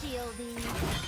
Shielding.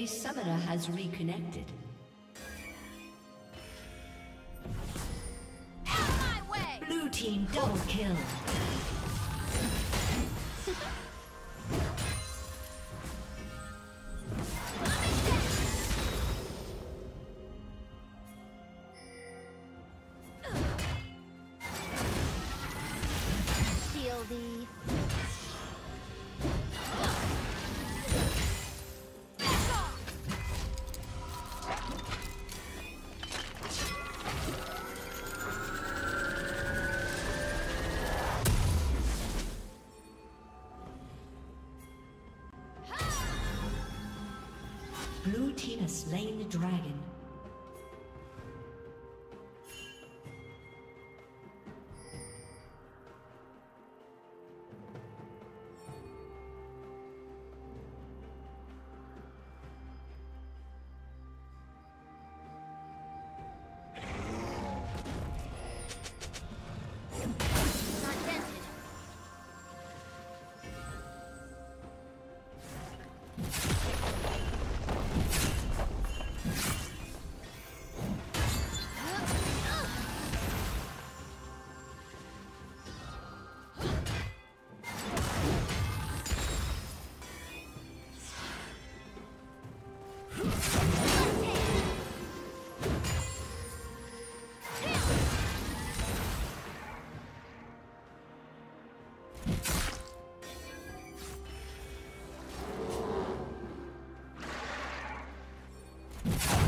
A summoner has reconnected. Out of my way! Blue team double kill. Slain the dragon. you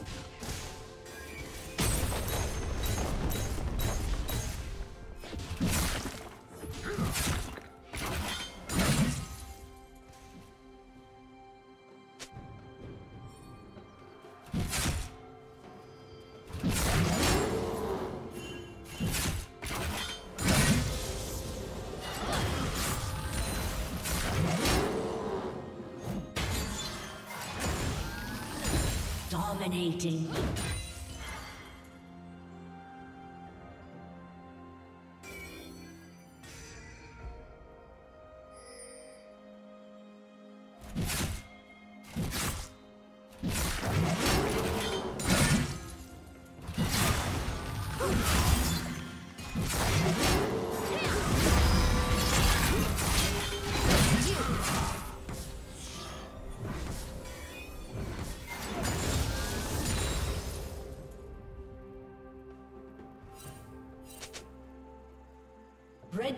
Yeah. Dominating.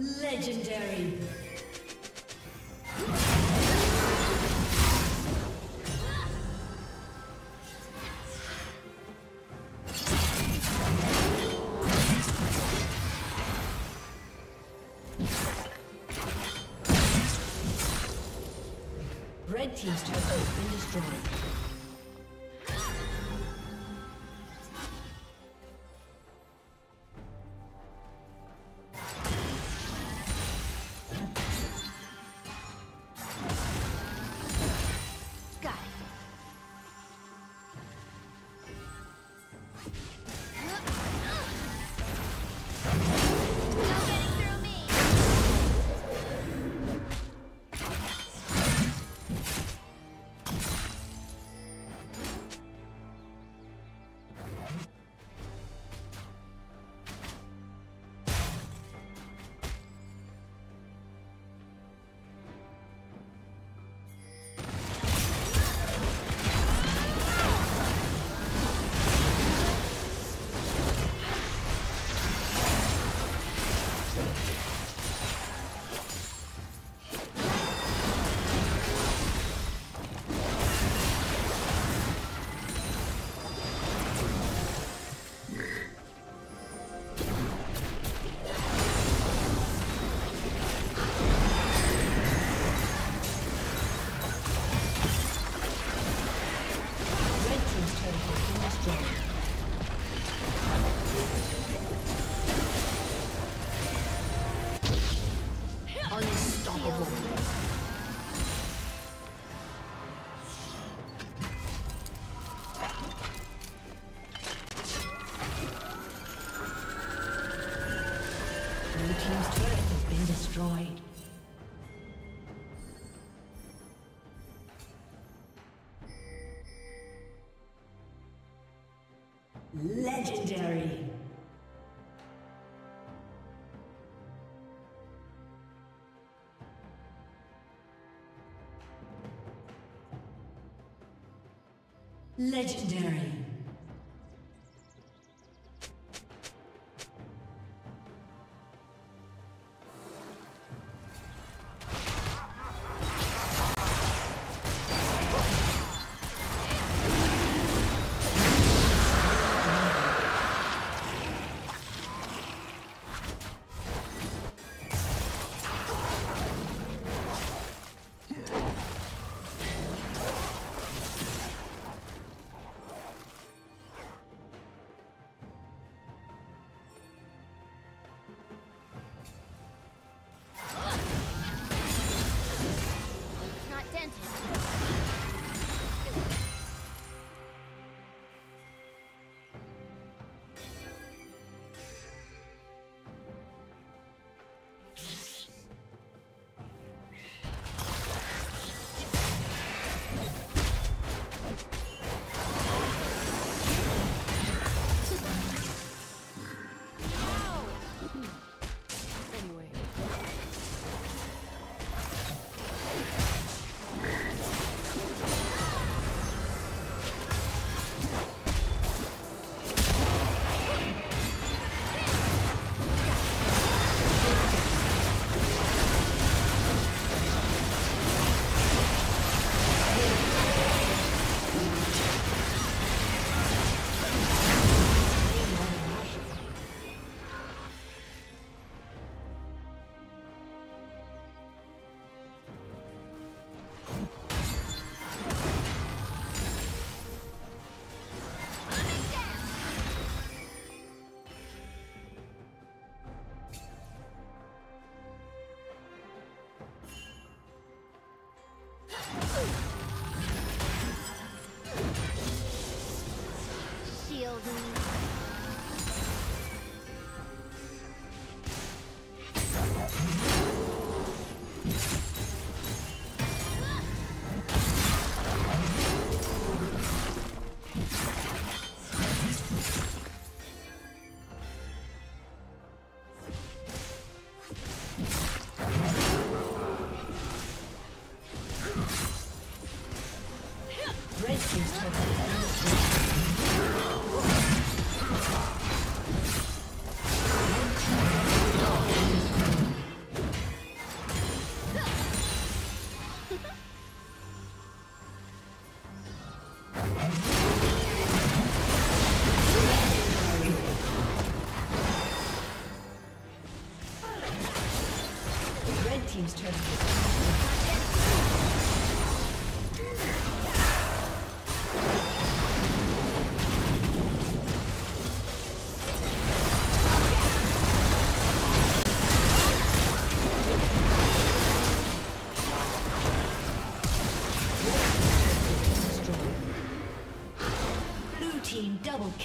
Legendary. Legendary. Legendary. Double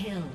kill.